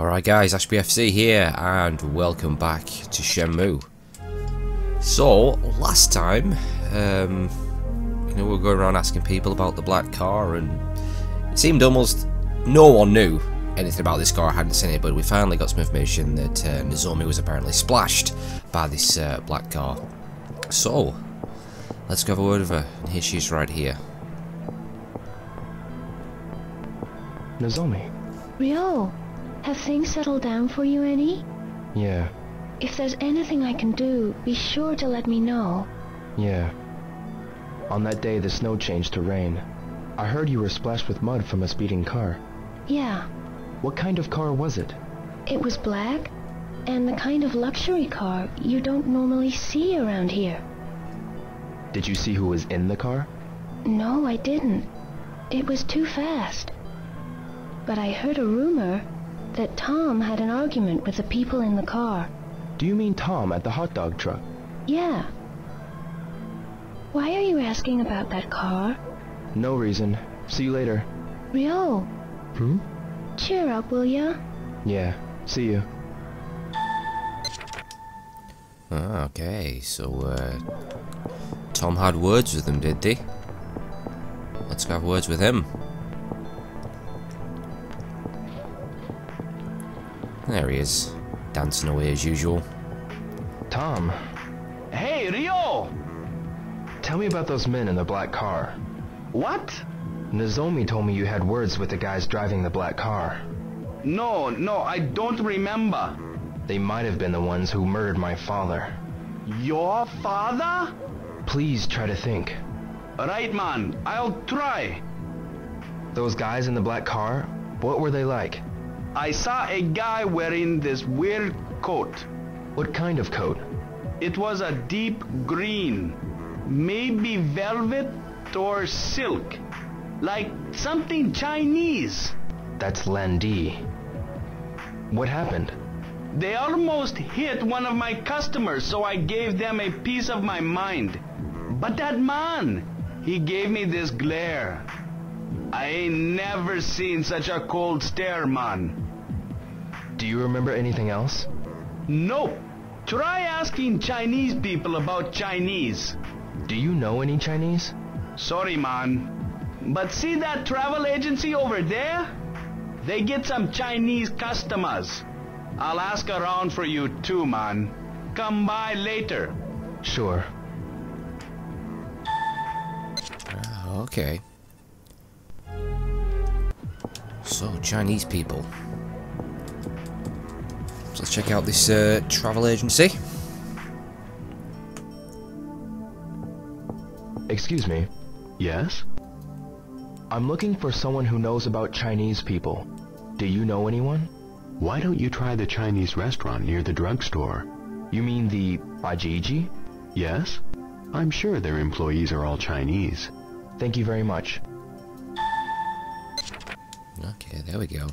Alright guys, AshbyFC here, and welcome back to Shenmue. So, last time, um, you know, we were going around asking people about the black car, and it seemed almost no one knew anything about this car, I hadn't seen it, but we finally got some information that uh, Nozomi was apparently splashed by this uh, black car. So, let's go have a word with her, and here she is right here. Nozomi. Ryo, have things settled down for you any? Yeah, If there's anything I can do, be sure to let me know. yeah. On that day, the snow changed to rain. I heard you were splashed with mud from a speeding car. Yeah, What kind of car was it? it was black, and the kind of luxury car you don't normally see around here. Did you see who was in the car? No, I didn't. It was too fast. But I heard a rumor that Tom had an argument with the people in the car. Do you mean Tom at the hot dog truck? Yeah. Why are you asking about that car? No reason. See you later. Ryo, Hmm? cheer up, will ya? Yeah, see you. Ah, okay, so, uh, Tom had words with them, did he? Let's go have words with him. There he is, dancing away as usual. Tom, Hey, Ryo! tell me about those men in the black car. What? Nozomi told me you had words with the guys driving the black car. No, no, I don't remember. They might have been the ones who murdered my father. Your father? Please try to think. Right, man, I'll try. Those guys in the black car, what were they like? I saw a guy wearing this weird coat. What kind of coat? It was a deep green, maybe velvet or silk, like something Chinese. That's Lan Di. What happened? They almost hit one of my customers, so I gave them a piece of my mind. But that man, he gave me this glare. I ain't never seen such a cold stare, man. Do you remember anything else? Nope. Try asking Chinese people about Chinese. Do you know any Chinese? Sorry, man. But see that travel agency over there? They get some Chinese customers. I'll ask around for you too, man. Come by later. Sure. Ah, okay. So, Chinese people. So let's check out this uh, travel agency. Excuse me. Yes? I'm looking for someone who knows about Chinese people. Do you know anyone? Why don't you try the Chinese restaurant near the drugstore? You mean the Ajiichi? Yes? I'm sure their employees are all Chinese. Thank you very much. Okay, there we go.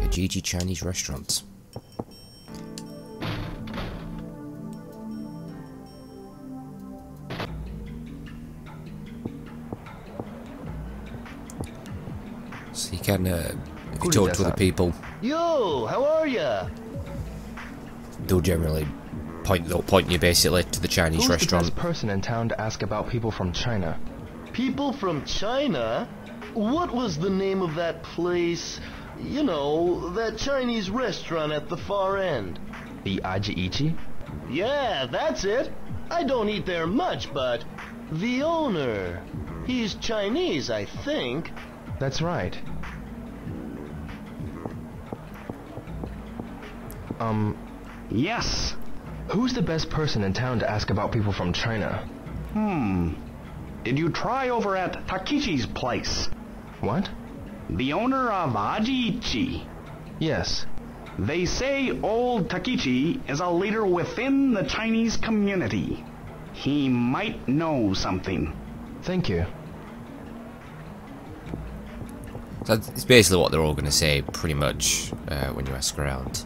Ajiichi Chinese restaurant. Can, uh, you talk to other people, Yo, how are ya? they'll generally point, they'll point you basically to the Chinese Who's restaurant. the best person in town to ask about people from China? People from China? What was the name of that place? You know, that Chinese restaurant at the far end. The Ajiichi? Yeah, that's it. I don't eat there much, but the owner. He's Chinese, I think. That's right. Um, Yes. who's the best person in town to ask about people from China? Hmm. Did you try over at Takichi's place? What? The owner of Ajiichi. Yes. They say old Takichi is a leader within the Chinese community. He might know something. Thank you. So it's basically what they're all going to say, pretty much, uh, when you ask around.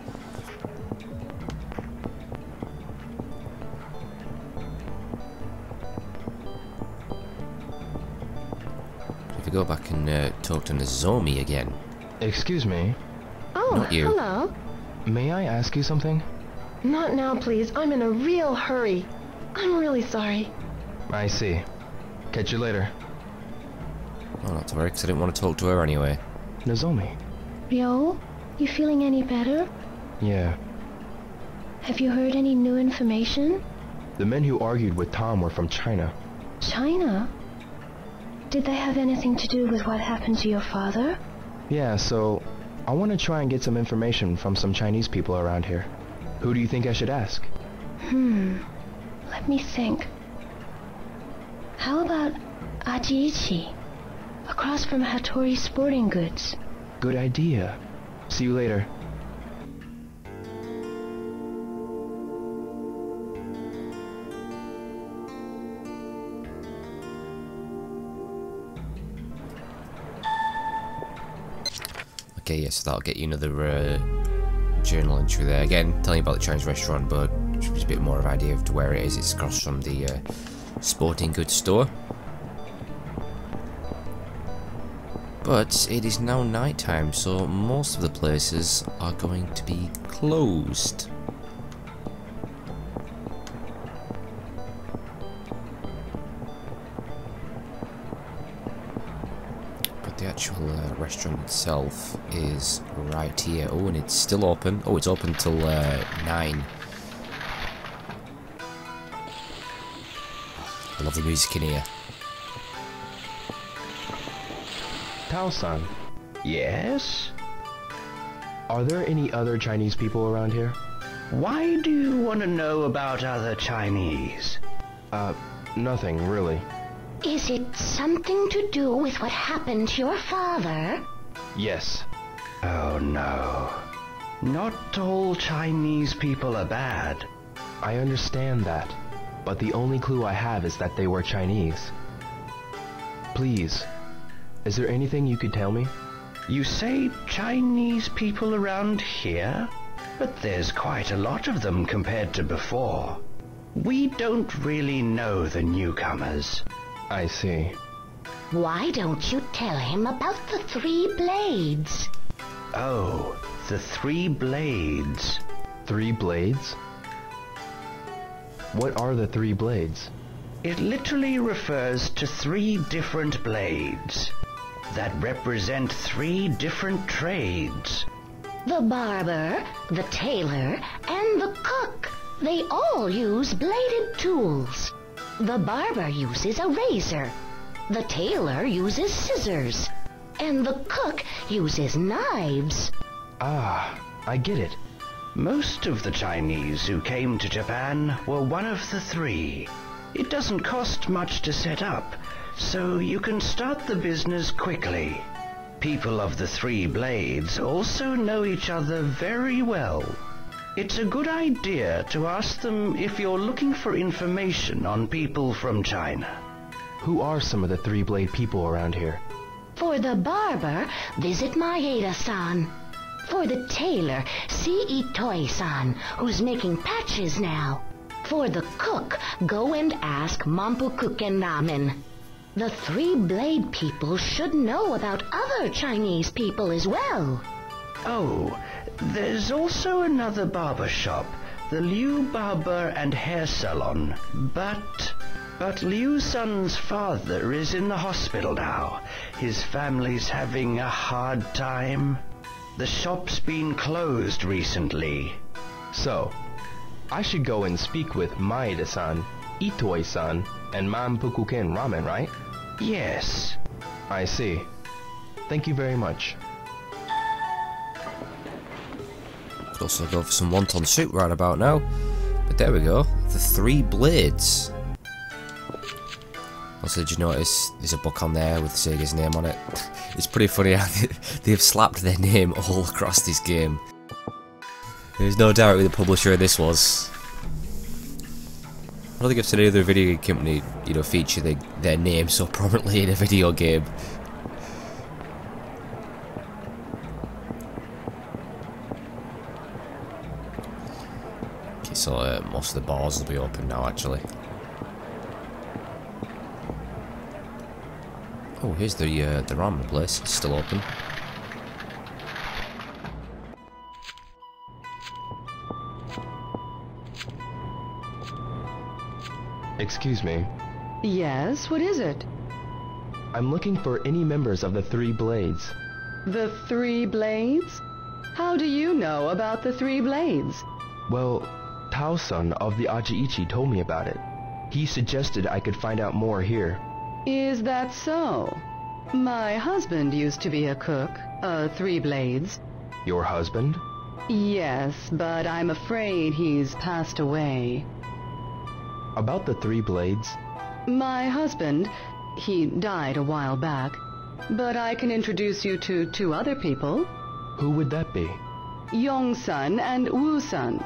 Go back and uh, talk to Nozomi again. Excuse me. Oh, Not you. hello. May I ask you something? Not now, please. I'm in a real hurry. I'm really sorry. I see. Catch you later. Oh, not to worry, because I didn't want to talk to her anyway. Nozomi. Ryo, you feeling any better? Yeah. Have you heard any new information? The men who argued with Tom were from China. China? Did they have anything to do with what happened to your father? Yeah, so I want to try and get some information from some Chinese people around here. Who do you think I should ask? Hmm. Let me think. How about Ajiichi? Across from Hattori Sporting Goods. Good idea. See you later. Okay, yes, that'll get you another uh, journal entry there. Again, telling you about the Chinese restaurant, but just a bit more of an idea of where it is. It's across from the uh, sporting goods store. But it is now night time, so most of the places are going to be closed. Restaurant itself is right here. Oh, and it's still open. Oh, it's open till uh, 9. I love the music in here. Tao-san, Yes? are there any other Chinese people around here? Why do you want to know about other Chinese? Uh, nothing, really. Is it something to do with what happened to your father? Yes. Oh no. Not all Chinese people are bad. I understand that, but the only clue I have is that they were Chinese. Please, is there anything you could tell me? You say Chinese people around here? But there's quite a lot of them compared to before. We don't really know the newcomers. I see. Why don't you tell him about the three blades? Oh, the three blades. Three blades? What are the three blades? It literally refers to three different blades that represent three different trades. The barber, the tailor, and the cook. They all use bladed tools. The barber uses a razor. The tailor uses scissors. And the cook uses knives. Ah, I get it. Most of the Chinese who came to Japan were one of the three. It doesn't cost much to set up, so you can start the business quickly. People of the Three Blades also know each other very well. It's a good idea to ask them if you're looking for information on people from China. Who are some of the three blade people around here? For the barber, visit Maeda-san. For the tailor, see Itoi-san, who's making patches now. For the cook, go and ask Mampukuken Ramen. The three blade people should know about other Chinese people as well. Oh, there's also another barber shop, the Liu Barber and Hair Salon. But, but Liu-san's father is in the hospital now. His family's having a hard time. The shop's been closed recently. So, I should go and speak with Maeda-san, Itoi-san, and Mampukuken Ramen, right? Yes. I see. Thank you very much. Could also go for some wonton soup right about now. But there we go. The Three Blades. Also, did you notice there's a book on there with Sega's name on it? It's pretty funny how they- they've slapped their name all across this game. There's no doubt who the publisher of this was. I don't think I've seen any other video game company, you know, feature the, their name so prominently in a video game. So uh, most of the bars will be open now actually. Oh, here's the uh, the ramen place. It's still open. Excuse me. Yes, what is it? I'm looking for any members of the Three Blades. The Three Blades? How do you know about the Three Blades? Well, Tao-san of the Ajiichi told me about it. He suggested I could find out more here. Is that so? My husband used to be a cook, uh, Three Blades. Your husband? Yes, but I'm afraid he's passed away. About the Three Blades? My husband, he died a while back. But I can introduce you to two other people. Who would that be? Yong-san and Wu-san.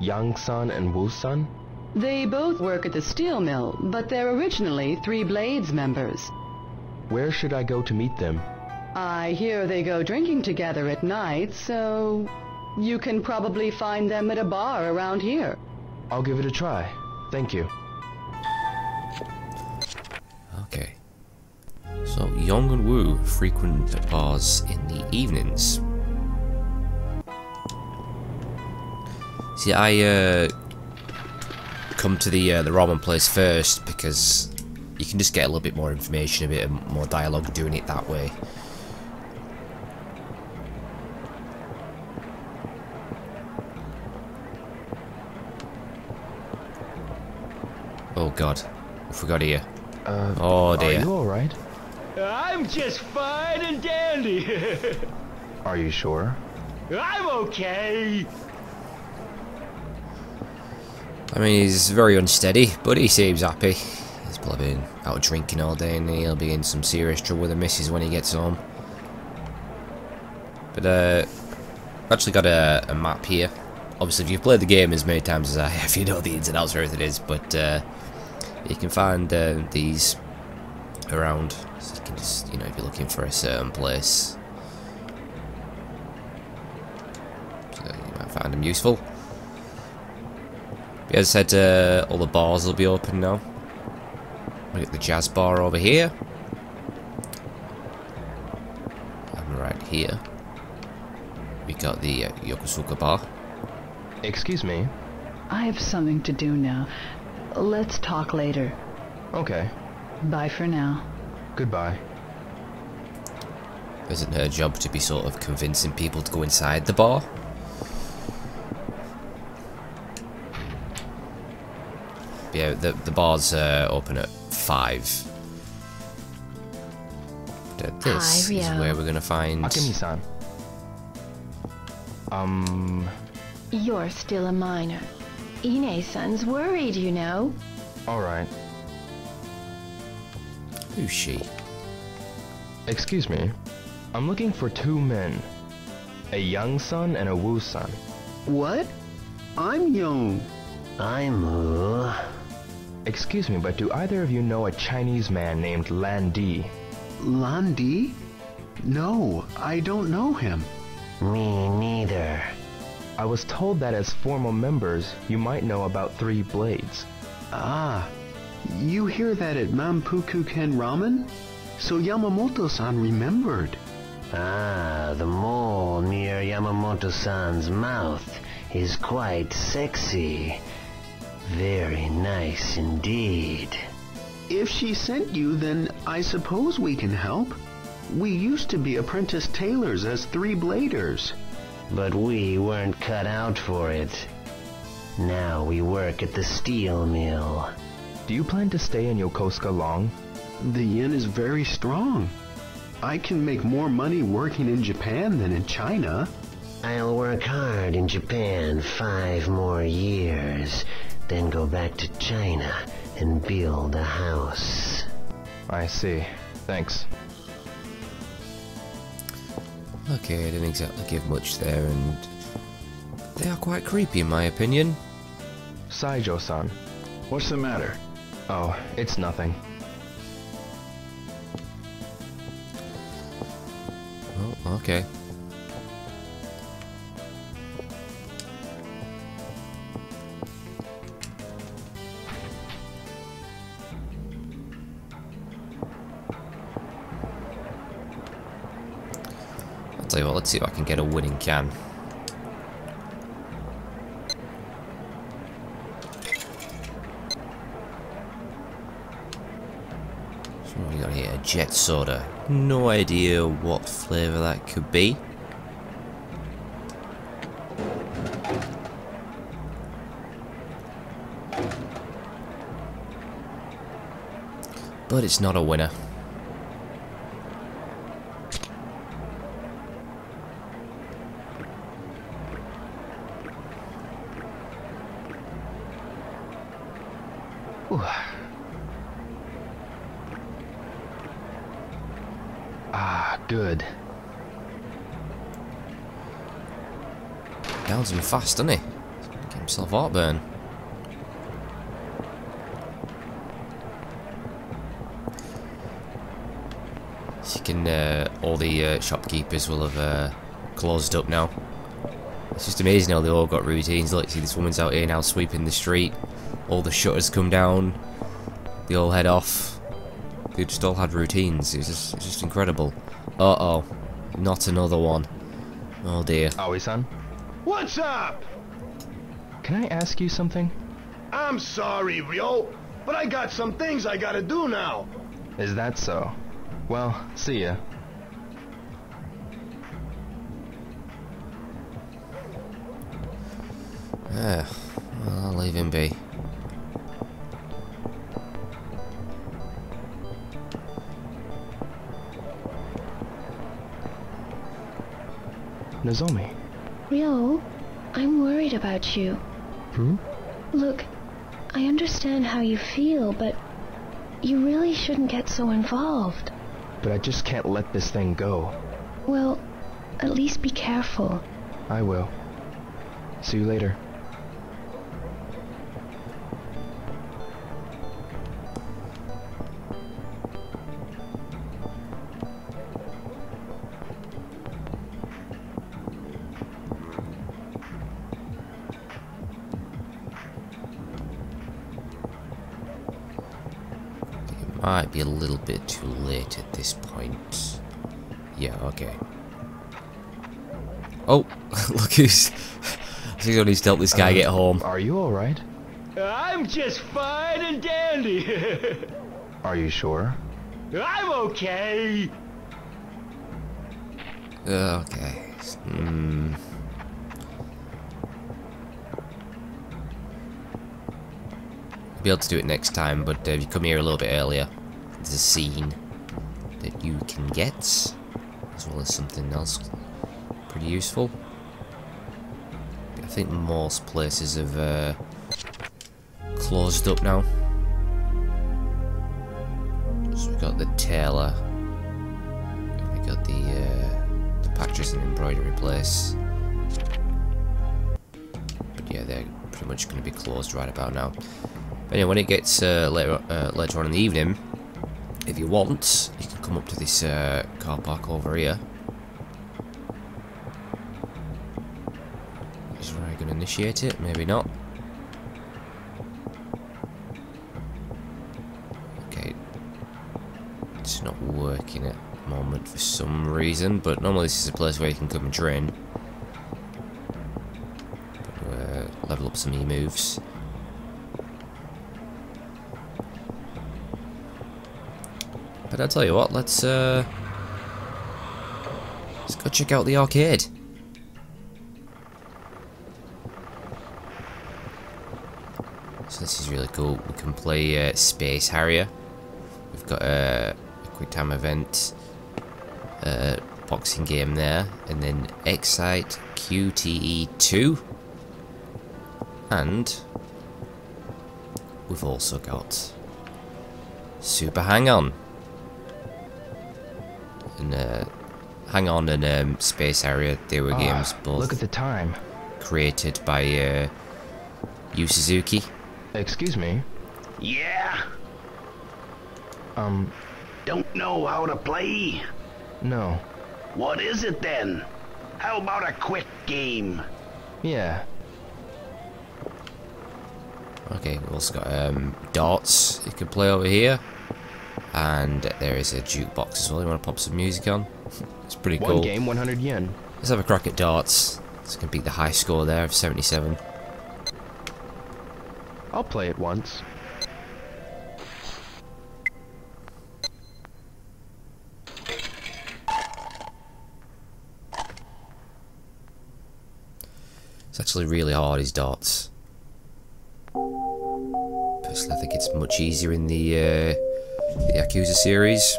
Yang-san and Wu-san? They both work at the steel mill, but they're originally Three Blades members. Where should I go to meet them? I hear they go drinking together at night, so you can probably find them at a bar around here. I'll give it a try. Thank you. Okay. So, Yong and Wu frequent bars in the evenings. See, I uh, come to the uh, the ramen place first because you can just get a little bit more information, a bit more dialogue doing it that way. Oh god, what forgot here? Uh, Oh are dear. you alright? I'm just fine and dandy. Are you sure? I'm okay. I mean, he's very unsteady, but he seems happy. He's probably been out drinking all day and he'll be in some serious trouble with the missus when he gets home. But, uh, I've actually got a, a map here. Obviously, if you've played the game as many times as I have, you know the ins and outs of it is, but, uh, you can find uh, these around. So you can just, you know, if you're looking for a certain place, so you might find them useful. But as I said, uh, all the bars will be open now. We got the jazz bar over here. And right here, we got the uh, Yokosuka bar. Excuse me. I have something to do now. Let's talk later. Okay. Bye for now. Goodbye. Isn't her job to be sort of convincing people to go inside the bar? Yeah, the the bar's uh, open at five. But, uh, this Hi, is where we're gonna find. Akemi-san. Um, You're still a minor. Ine-san's worried, you know. alright. Who's she? Excuse me. I'm looking for two men. A young son and a Wu son. What? I'm young. I'm Wu. Excuse me, but do either of you know a Chinese man named Lan Di? Lan Di? No, I don't know him. Me neither. I was told that as formal members, you might know about Three Blades. Ah, you hear that at Mampukuken Ramen? So Yamamoto-san remembered. Ah, the mole near Yamamoto-san's mouth is quite sexy. Very nice indeed. If she sent you, then I suppose we can help. We used to be apprentice tailors as three bladers. But we weren't cut out for it. Now we work at the steel mill. Do you plan to stay in Yokosuka long? The yen is very strong. I can make more money working in Japan than in China. I'll work hard in Japan five more years, then go back to China and build a house. I see. Thanks. Okay, I didn't exactly give much there, and they are quite creepy in my opinion. Saijo-san. What's the matter? Oh, it's nothing. Oh, okay. Tell you what, let's see if I can get a winning can. What we got here? A jet soda. No idea what flavour that could be. But it's not a winner. Ooh. Ah, good. Downs him fast, doesn't he? Get himself heartburn. So you can, uh, all the uh, shopkeepers will have uh, closed up now. It's just amazing how they all got routines. Look, see this woman's out here now sweeping the street. All the shutters come down. They all head off. They just all had routines. It's just, just incredible. Uh oh, not another one. Oh dear. Aoi-san, What's up? can I ask you something? I'm sorry, Ryo, but I got some things I gotta do now. Is that so? Well, see ya. Yeah, well, I'll leave him be. Nozomi. Ryo, I'm worried about you. Hmm? Look, I understand how you feel, but you really shouldn't get so involved. But I just can't let this thing go. Well, at least be careful. I will. See you later. Might be a little bit too late at this point. Yeah, okay. Oh, look who's... He's only to help this guy Uh, get home. Are you alright? I'm just fine and dandy. Are you sure? I'm okay. Okay. Hmm. I'll be able to do it next time, but uh, if you come here a little bit earlier, a scene that you can get, as well as something else pretty useful. I think most places have uh, closed up now. So we got the tailor, we've got the uh, the patches and embroidery place. But yeah, they're pretty much going to be closed right about now. But anyway, when it gets uh, later uh, later on in the evening, if you want, you can come up to this uh, car park over here. Is Ray going to initiate it? Maybe not. Okay. It's not working at the moment for some reason, but normally this is a place where you can come and train. Uh, level up some E-moves. I'll tell you what, let's uh let's go check out the arcade. So this is really cool. We can play uh, Space Harrier. We've got a, a quick time event uh, boxing game there, and then Excite QTE 2, and we've also got Super Hang On. And uh, Hang On and um, Space Harrier. they were Ah, games both Look at the time. created by uh, Yu Suzuki. Excuse me. Yeah, Um, don't know how to play. no. What is it then? How about a quick game? Yeah. Okay, we've also got um, darts you can play over here. And there is a jukebox as well. You want to pop some music on? it's pretty cool. One game, 100 yen. Let's have a crack at darts. gonna beat the high score there of 77. I'll play it once. It's actually really hard, these darts. Personally, I think it's much easier in the uh, the Yakuza series.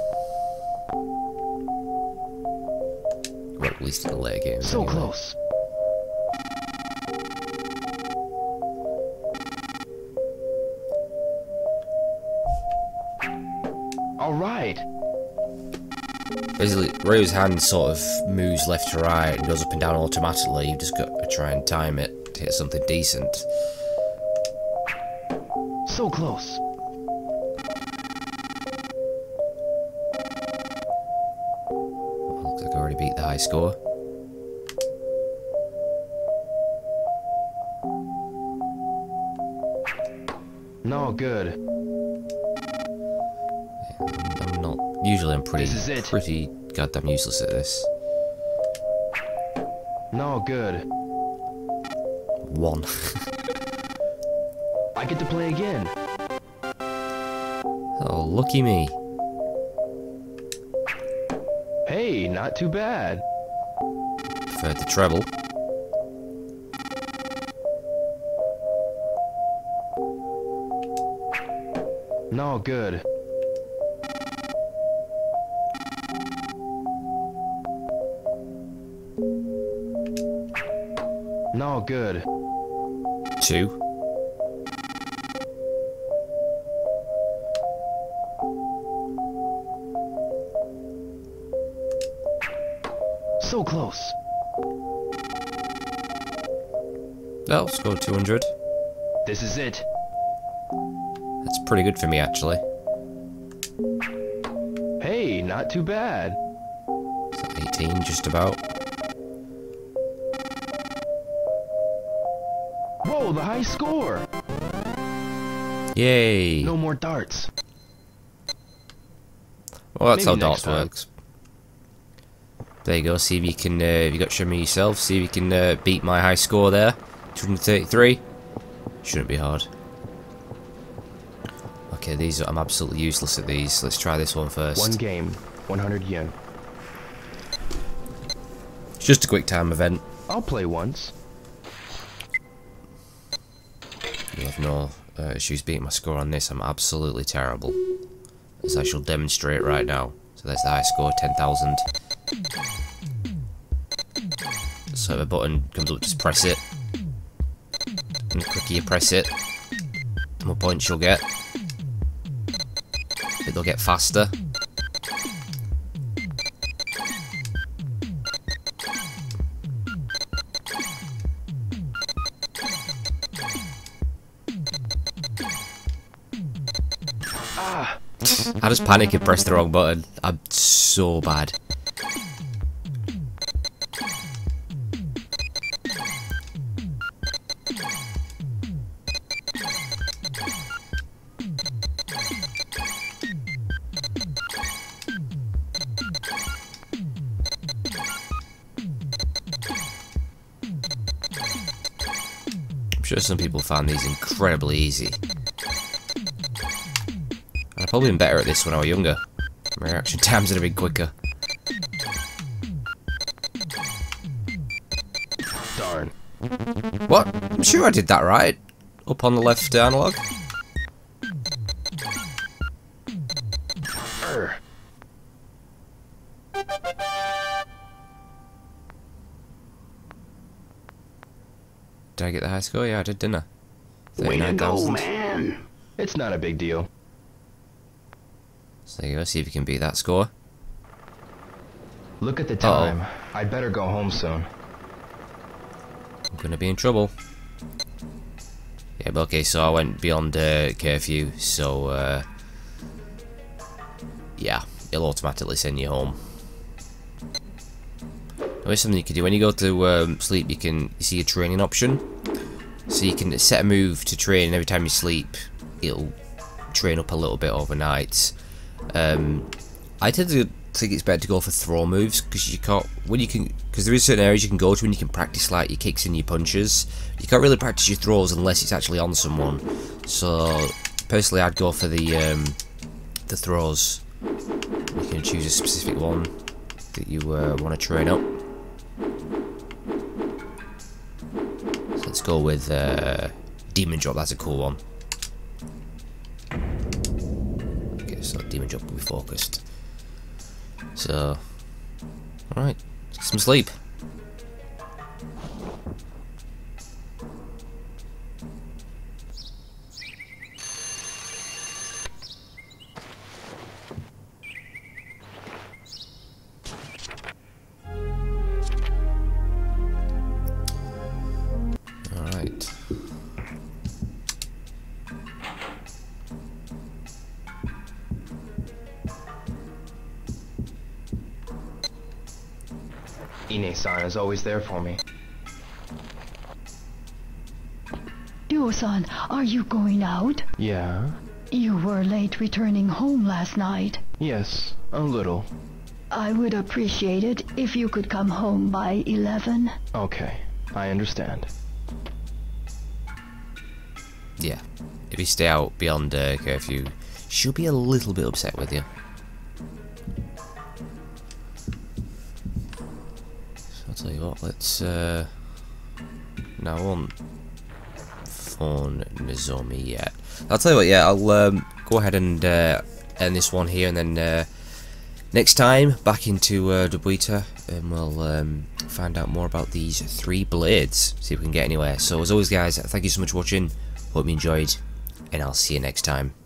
Well, at least in the later games. So anyway. close. All right. Basically, Ryu's hand sort of moves left to right and goes up and down automatically. You've just got to try and time it to hit something decent. So close. High score. No good. I'm, I'm not. Usually, I'm pretty, This is it. pretty goddamn useless at this. No good. One. I get to play again. oh, lucky me. Not too bad. Preferred the treble. No good. No good. Two. So close. Oh, score 200. This is it. That's pretty good for me, actually. Hey, not too bad. 18, just about. Whoa, the high score. Yay! No more darts. Well, that's Maybe how darts works. There you go. See if you can. Uh, if you got me yourself. See if you can uh, beat my high score there. 233. Shouldn't be hard. Okay, these are, I'm absolutely useless at these. Let's try this one first. One game, 100 yen. It's just a quick time event. I'll play once. You'll have no uh, issues beating my score on this. I'm absolutely terrible, as I shall demonstrate right now. So there's the high score, 10,000. So if a button comes up, just press it. And the quicker you press it, the more points you'll get. It'll get faster. Ah. I just panic and press the wrong button. I'm so bad. Sure some people find these incredibly easy. I'd probably been better at this when I was younger. My reaction times would have been quicker. Darn. What? I'm sure I did that right. Up on the left analog. I get the high score? Yeah, I did, didn't I? Way to go, 39,000. man. It's not a big deal. So you go, see if you can beat that score. Look at the time. I'd better go home soon. I'm gonna be in trouble. Yeah, but okay, so I went beyond uh, curfew, so uh, yeah, it'll automatically send you home. Something you can do when you go to um, sleep. You can see a training option, so you can set a move to train. And every time you sleep, it'll train up a little bit overnight. Um, I tend to think it's better to go for throw moves because you can't when you can because there is certain areas you can go to and you can practice like your kicks and your punches. You can't really practice your throws unless it's actually on someone. So personally, I'd go for the um, the throws. You can choose a specific one that you uh, want to train up. Let's go with uh, Demon Drop. That's a cool one. Okay, so Demon Drop will be focused. So, alright, some sleep. Ine-san is always there for me. Ryo-san, are you going out? Yeah? You were late returning home last night. Yes, a little. I would appreciate it if you could come home by 11. Okay, I understand. Yeah, if you stay out beyond uh, curfew, she'll be a little bit upset with you. What, let's uh, now on phone Nozomi yet. I'll tell you what, yeah, I'll um, go ahead and uh, end this one here, and then uh, next time back into uh, Dobuita, and we'll um, find out more about these three blades. See if we can get anywhere. So as always, guys, thank you so much for watching. Hope you enjoyed, and I'll see you next time.